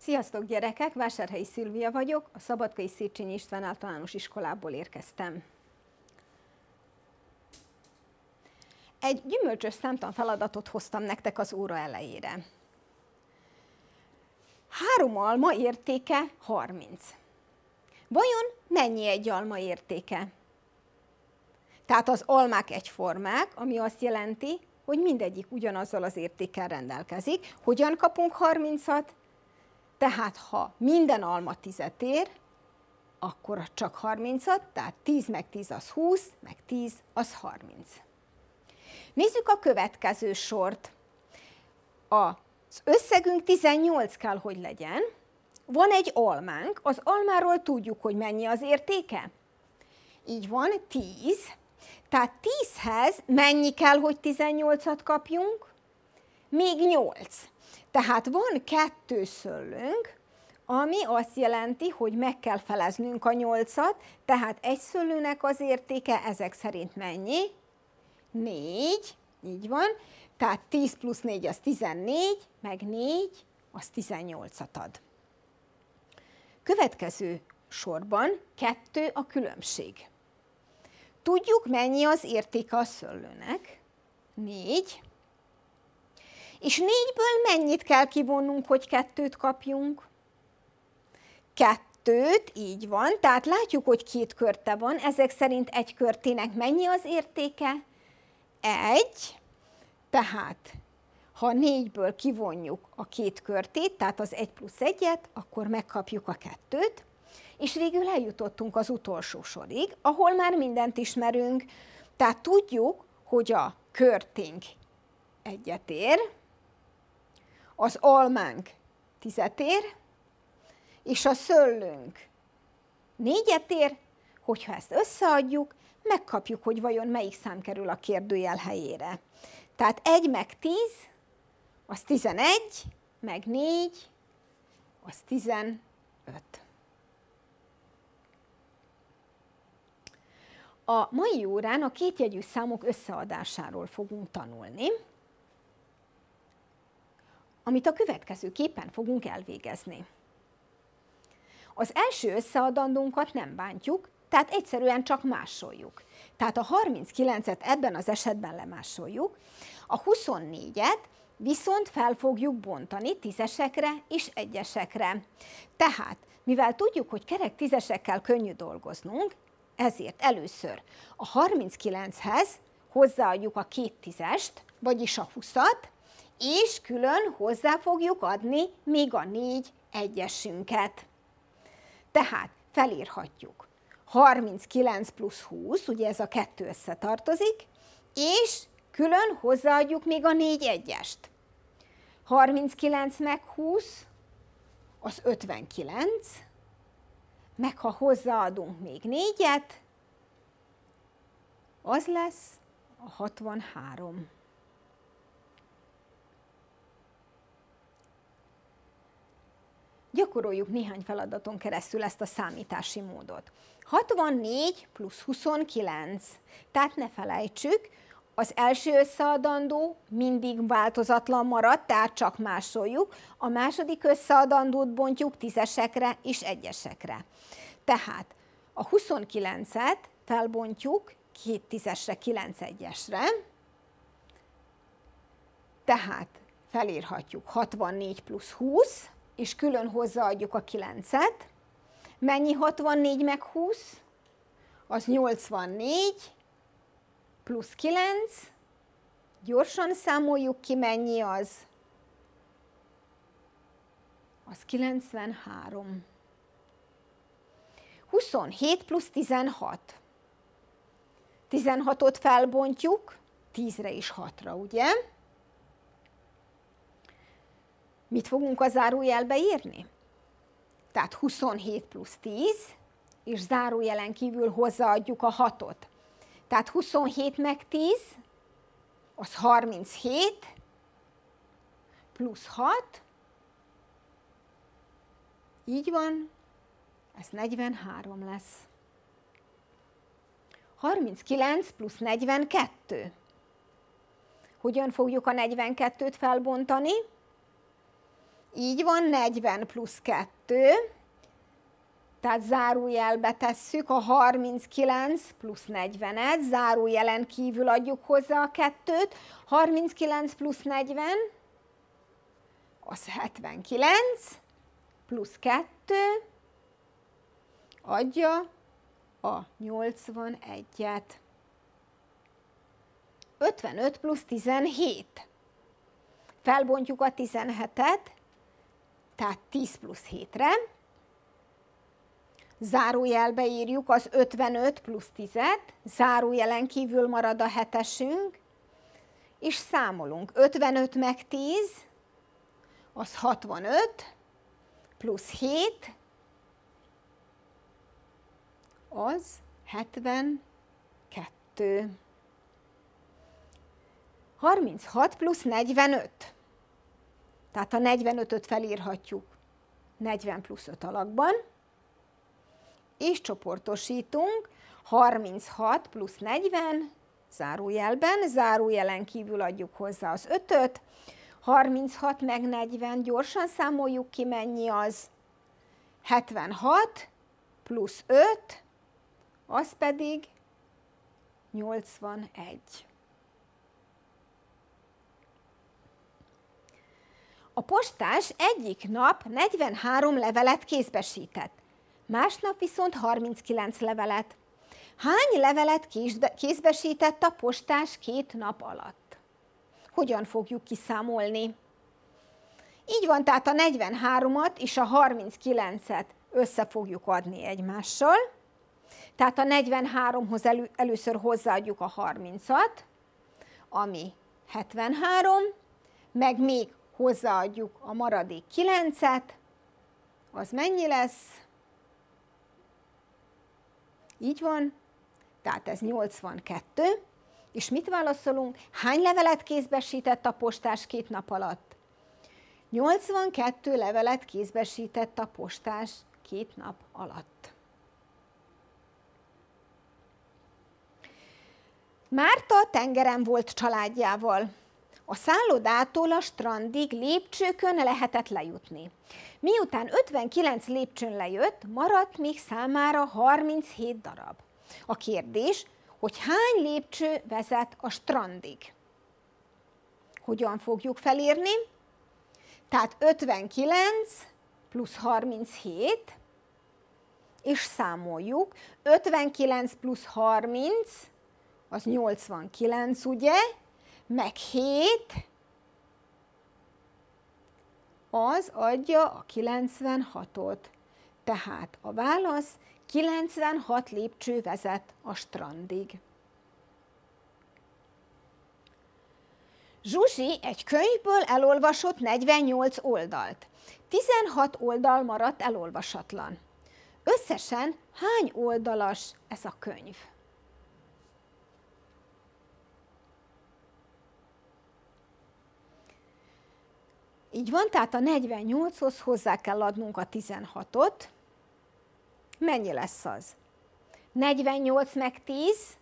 Sziasztok gyerekek, Vásárhelyi Szilvia vagyok, a Szabadkai Széchenyi István általános iskolából érkeztem. Egy gyümölcsös számtan feladatot hoztam nektek az óra elejére. Három alma értéke 30. Vajon mennyi egy alma értéke? Tehát az almák egyformák, ami azt jelenti, hogy mindegyik ugyanazzal az értékkel rendelkezik. Hogyan kapunk 30-at? Tehát ha minden alma 10 ér, akkor csak 30-at, tehát 10 meg 10 az 20, meg 10 az 30. Nézzük a következő sort. Az összegünk 18 kell, hogy legyen. Van egy almánk, az almáról tudjuk, hogy mennyi az értéke. Így van, 10. Tehát 10-hez mennyi kell, hogy 18-at kapjunk? Még 8. Tehát van kettő szőlőnk, ami azt jelenti, hogy meg kell feleznünk a 8-at, tehát egy szőlőnek az értéke ezek szerint mennyi? 4, így van, tehát 10 plusz 4 az 14, meg 4 az 18-at ad. Következő sorban kettő a különbség. Tudjuk, mennyi az értéke a szőlőnek? 4. És négyből mennyit kell kivonnunk, hogy kettőt kapjunk? Kettőt, így van. Tehát látjuk, hogy két körte van. Ezek szerint egy körtének mennyi az értéke? Egy. Tehát ha négyből kivonjuk a két körtét, tehát az egy plusz egyet, akkor megkapjuk a kettőt, és végül eljutottunk az utolsó sorig, ahol már mindent ismerünk, tehát tudjuk, hogy a körténk egyet ér, az almánk tizet ér, és a szöllőnk négyet ér, hogyha ezt összeadjuk, megkapjuk, hogy vajon melyik szám kerül a kérdőjel helyére. Tehát 1 meg 10, az 11, meg 4, az 15. A mai órán a kétjegyű számok összeadásáról fogunk tanulni amit a következő képen fogunk elvégezni. Az első összeadandónkat nem bántjuk, tehát egyszerűen csak másoljuk. Tehát a 39-et ebben az esetben lemásoljuk, a 24-et viszont fel fogjuk bontani tízesekre és egyesekre. Tehát, mivel tudjuk, hogy kerek tízesekkel könnyű dolgoznunk, ezért először a 39-hez hozzáadjuk a két tízest, vagyis a 20-at, és külön hozzá fogjuk adni még a négy egyesünket. Tehát felírhatjuk 39 plusz 20, ugye ez a kettő összetartozik, és külön hozzáadjuk még a négy egyest. 39 meg 20, az 59, meg ha hozzáadunk még négyet, az lesz a 63. Gyakoroljuk néhány feladaton keresztül ezt a számítási módot. 64 plusz 29. Tehát ne felejtsük, az első összeadandó mindig változatlan marad, tehát csak másoljuk. A második összeadandót bontjuk tízesekre és egyesekre. Tehát a 29-et felbontjuk két tízesre, kilenc egyesre. Tehát felírhatjuk 64 plusz 20, és külön hozzáadjuk a 9-et. Mennyi 64 meg 20? Az 84 plusz 9. Gyorsan számoljuk ki, mennyi az. Az 93. 27 plusz 16. 16-ot felbontjuk 10-re és 6-ra, ugye? Mit fogunk a zárójelbe írni? Tehát 27 plusz 10, és zárójelen kívül hozzáadjuk a 6-ot. Tehát 27 meg 10, az 37, plusz 6, így van, ez 43 lesz. 39 plusz 42. Hogyan fogjuk a 42-t felbontani? Így van, 40 plusz 2, tehát zárójelbe tesszük a 39 plusz 40-et, zárójelen kívül adjuk hozzá a kettőt, 39 plusz 40, az 79, plusz 2, adja a 81-et. 55 plusz 17. Felbontjuk a 17-et, tehát 10 plusz 7-re. Zárójelbe írjuk az 55 plusz 10-et, zárójelen kívül marad a hetesünk, és számolunk. 55 meg 10, az 65, plusz 7, az 72. 36 plusz 45. Tehát a 45-öt felírhatjuk 40 plusz 5 alakban, és csoportosítunk 36 plusz 40, zárójelben, zárójelen kívül adjuk hozzá az 5-öt, 36 meg 40, gyorsan számoljuk ki, mennyi az, 76 plusz 5, az pedig 81. A postás egyik nap 43 levelet kézbesített, másnap viszont 39 levelet. Hány levelet kézbesített a postás két nap alatt? Hogyan fogjuk kiszámolni? Így van, tehát a 43-at és a 39-et össze fogjuk adni egymással. Tehát a 43-hoz elő, először hozzáadjuk a 30-at, ami 73, meg még hozzáadjuk a maradék 9-et, az mennyi lesz? Így van, tehát ez 82. És mit válaszolunk? Hány levelet kézbesített a postás két nap alatt? 82 levelet kézbesített a postás két nap alatt. Márta tengeren volt családjával. A szállodától a strandig lépcsőkön lehetett lejutni. Miután 59 lépcsőn lejött, maradt még számára 37 darab. A kérdés, hogy hány lépcső vezet a strandig. Hogyan fogjuk felírni? Tehát 59 plusz 37, és számoljuk. 59 plusz 30, az 89, ugye? Meg 7, az adja a 96-ot. Tehát a válasz 96 lépcső vezet a strandig. Zsuzsi egy könyvből elolvasott 48 oldalt. 16 oldal maradt elolvasatlan. Összesen hány oldalas ez a könyv? Így van, tehát a 48-hoz hozzá kell adnunk a 16-ot. Mennyi lesz az? 48 meg 10,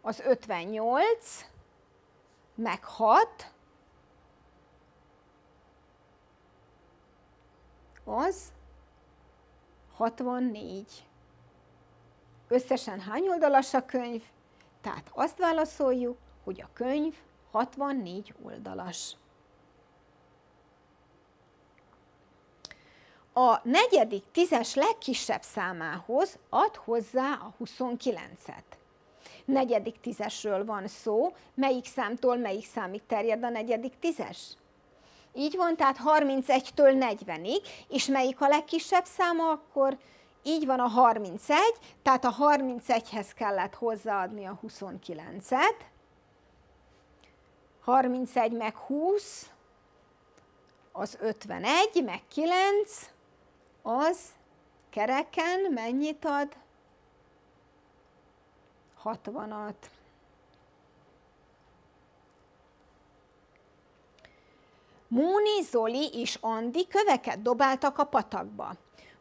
az 58, meg 6, az 64. Összesen hány oldalas a könyv? Tehát azt válaszoljuk, hogy a könyv 64 oldalas. A negyedik tízes legkisebb számához ad hozzá a 29-et. Negyedik tízesről van szó, melyik számtól melyik számig terjed a negyedik tízes? Így van, tehát 31-től 40-ig, és melyik a legkisebb száma, akkor így van a 31, tehát a 31-hez kellett hozzáadni a 29-et. 31 meg 20, az 51, meg 9, az kereken mennyit ad? 60-at. Móni, Zoli és Andi köveket dobáltak a patakba.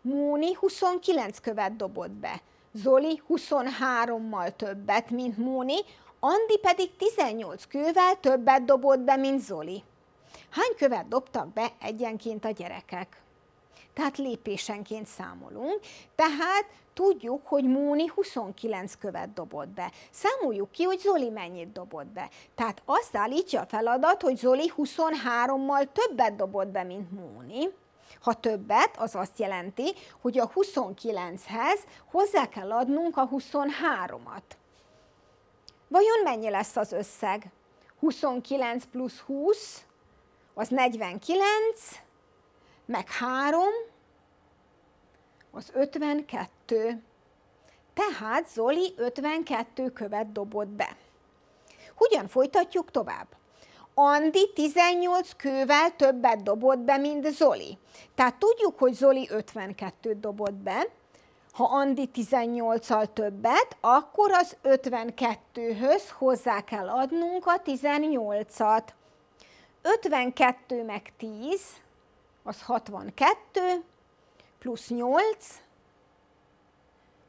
Móni 29 követ dobott be, Zoli 23-mal többet, mint Móni, Andi pedig 18 kővel többet dobott be, mint Zoli. Hány követ dobtak be egyenként a gyerekek? Tehát lépésenként számolunk. Tehát tudjuk, hogy Móni 29 követ dobott be. Számoljuk ki, hogy Zoli mennyit dobott be. Tehát azt állítja a feladat, hogy Zoli 23-mal többet dobott be, mint Móni. Ha többet, az azt jelenti, hogy a 29-hez hozzá kell adnunk a 23-at. Vajon mennyi lesz az összeg? 29 plusz 20, az 49, meg 3, az 52. Tehát Zoli 52 követ dobott be. Hogyan folytatjuk tovább? Andi 18 kővel többet dobott be, mint Zoli. Tehát tudjuk, hogy Zoli 52-t dobott be, ha Andi 18-al többet, akkor az 52-höz hozzá kell adnunk a 18-at. 52 meg 10, az 62, plusz 8,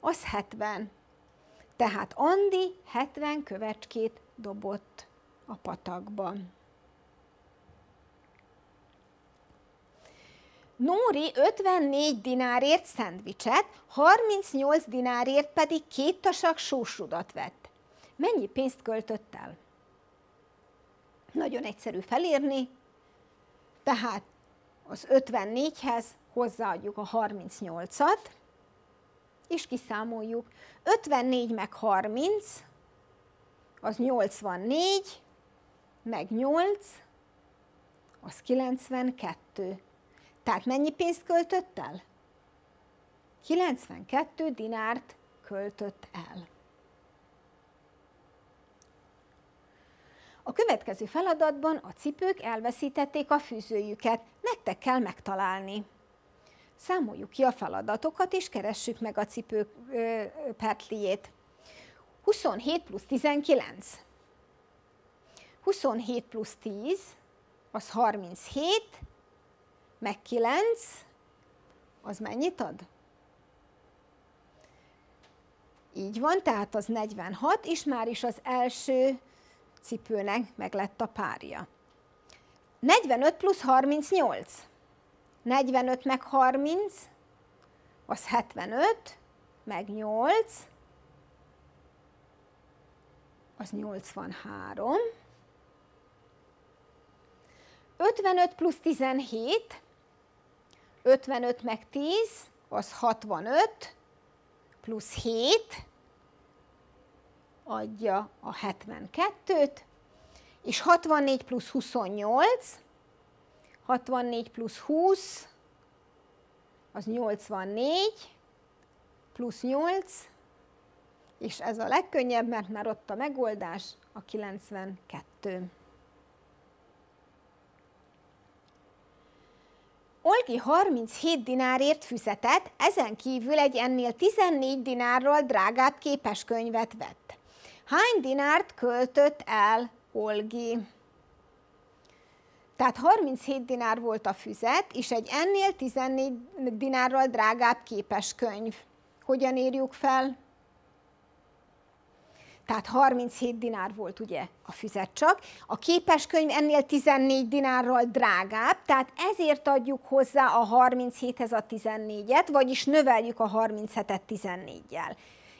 az 70. Tehát Andi 70 kövecskét dobott a patakban. Nóri 54 dinárért szendvicset, 38 dinárért pedig két tasak sósrudat vett. Mennyi pénzt költött el? Nagyon egyszerű felírni, tehát az 54-hez hozzáadjuk a 38-at, és kiszámoljuk. 54 meg 30, az 84, meg 8, az 92. Tehát mennyi pénzt költött el? 92 dinárt költött el. A következő feladatban a cipők elveszítették a fűzőjüket, nektek kell megtalálni. Számoljuk ki a feladatokat, és keressük meg a cipők pertliét. 27 plusz 19. 27 plusz 10, az 37, meg 9, az mennyit ad? Így van, tehát az 46, és már is az első cipőnek meg lett a párja. 45 plusz 38. 45 meg 30, az 75, meg 8, az 83. 55 plusz 17, 55 meg 10, az 65, plusz 7, adja a 72-t, és 64 plusz 28, 64 plusz 20, az 84, plusz 8, és ez a legkönnyebb, mert már ott a megoldás a 92. Olgi 37 dinárért füzetett, ezen kívül egy ennél 14 dinárral drágább képeskönyvet vett. Hány dinárt költött el Olgi? Tehát 37 dinár volt a füzet, és egy ennél 14 dinárral drágább képeskönyv. Hogyan írjuk fel? Tehát 37 dinár volt ugye a füzet csak. A képeskönyv ennél 14 dinárral drágább, tehát ezért adjuk hozzá a 37-hez a 14-et, vagyis növeljük a 37-et 14-jel.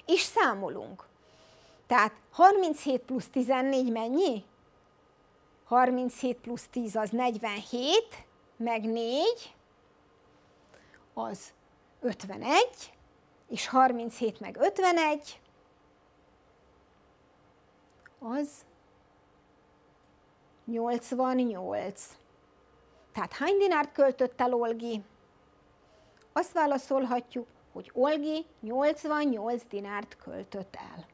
És számolunk. Tehát 37 plusz 14 mennyi? 37 plusz 10 az 47, meg 4, az 51, és 37 meg 51, az 88. Tehát hány dinárt költött el Olgi? Azt válaszolhatjuk, hogy Olgi 88 dinárt költött el.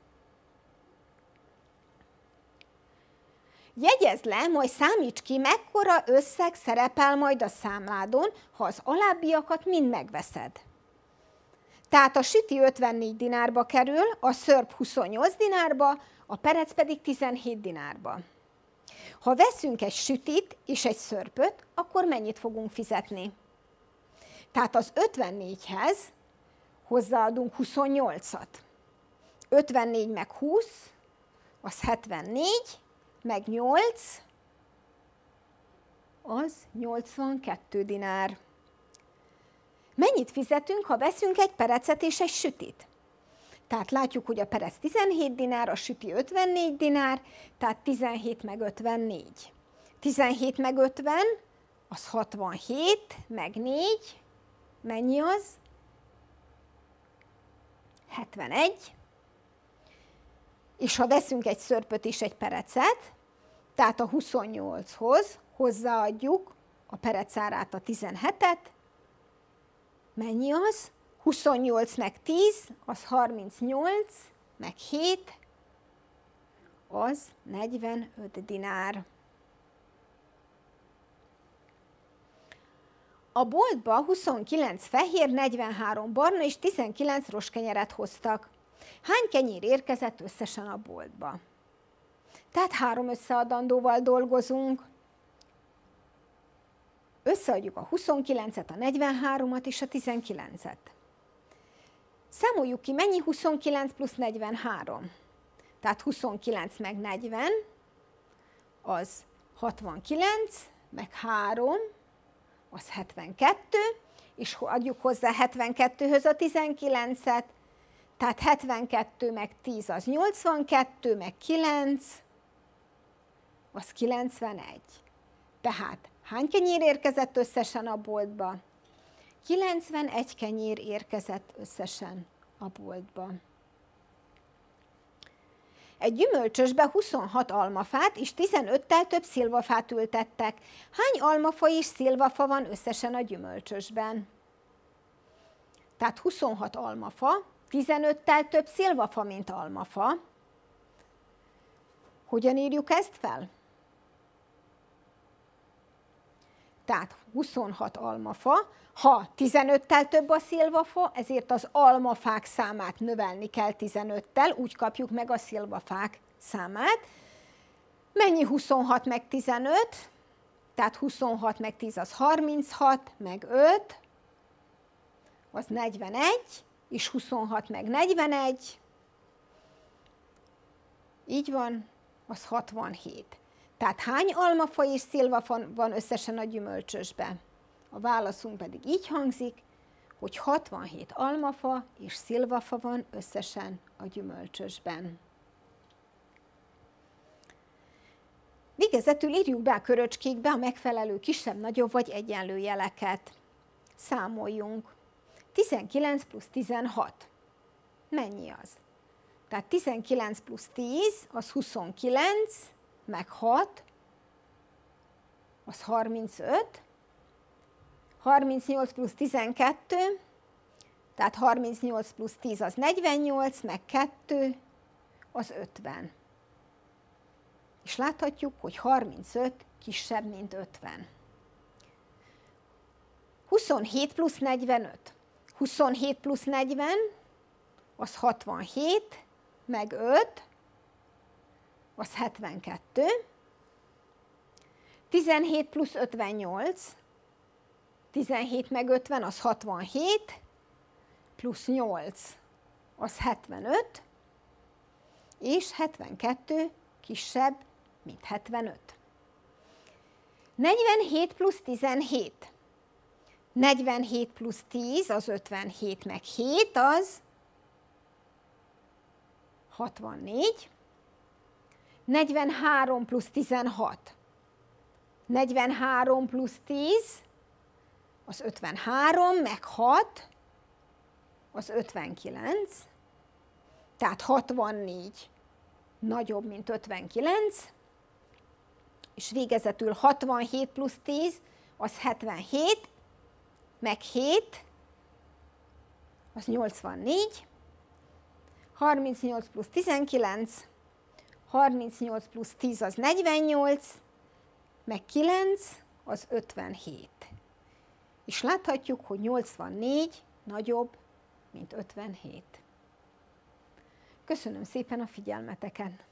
Jegyezd le, majd számíts ki, mekkora összeg szerepel majd a számládon, ha az alábbiakat mind megveszed. Tehát a süti 54 dinárba kerül, a szörp 28 dinárba, a perec pedig 17 dinárba. Ha veszünk egy sütit és egy szörpöt, akkor mennyit fogunk fizetni? Tehát az 54-hez hozzáadunk 28-at. 54 meg 20, az 74, meg 8, az 82 dinár. Mennyit fizetünk, ha veszünk egy perecet és egy sütit? Tehát látjuk, hogy a perec 17 dinár, a süti 54 dinár, tehát 17 meg 54. 17 meg 50, az 67, meg 4, mennyi az? 71. És ha veszünk egy szörpöt és egy perecet, tehát a 28-hoz hozzáadjuk a perecárát a 17-et, mennyi az? 28 meg 10, az 38, meg 7, az 45 dinár. A boltba 29 fehér, 43 barna és 19 roskenyeret hoztak. Hány kenyér érkezett összesen a boltba? Tehát három összeadandóval dolgozunk. Összeadjuk a 29-et, a 43-at és a 19-et. Számoljuk ki, mennyi 29 plusz 43. Tehát 29 meg 40, az 69, meg 3, az 72, és adjuk hozzá 72-höz a 19-et, tehát 72 meg 10 az 82, meg 9, az 91. Tehát hány kenyér érkezett összesen a boltba? 91 kenyér érkezett összesen a boltba. Egy gyümölcsösbe 26 almafát és 15-tel több szilvafát ültettek. Hány almafa és szilvafa van összesen a gyümölcsösben? Tehát 26 almafa, 15-tel több szilvafa, mint almafa. Hogyan írjuk ezt fel? Tehát 26 almafa, ha 15-tel több a szilvafa, ezért az almafák számát növelni kell 15-tel, úgy kapjuk meg a szilvafák számát. Mennyi 26 meg 15? Tehát 26 meg 10 az 36, meg 5, az 41, és 26 meg 41, így van, az 67. Tehát hány almafa és szilvafa van összesen a gyümölcsösbe? A válaszunk pedig így hangzik, hogy 67 almafa és szilvafa van összesen a gyümölcsösben. Végezetül írjuk be a köröcskékbe a megfelelő kisebb, nagyobb vagy egyenlő jeleket. Számoljunk. 19 plusz 16. Mennyi az? Tehát 19 plusz 10 az 29, meg 6, az 35, 38 plusz 12, tehát 38 plusz 10 az 48, meg 2 az 50. És láthatjuk, hogy 35 kisebb, mint 50. 27 plusz 45. 27 plusz 40, az 67, meg 5, az 72. 17 plusz 58, 17 meg 50 az 67, plusz 8 az 75, és 72 kisebb, mint 75. 47 plusz 17. 47 plusz 10 az 57, meg 7 az 64. 43 plusz 16. 43 plusz 10 az 53, meg 6, az 59, tehát 64 nagyobb, mint 59, és végezetül 67 plusz 10, az 77, meg 7, az 84, 38 plusz 19, 38 plusz 10 az 48, meg 9 az 57 és láthatjuk, hogy 84 nagyobb, mint 57. Köszönöm szépen a figyelmeteket!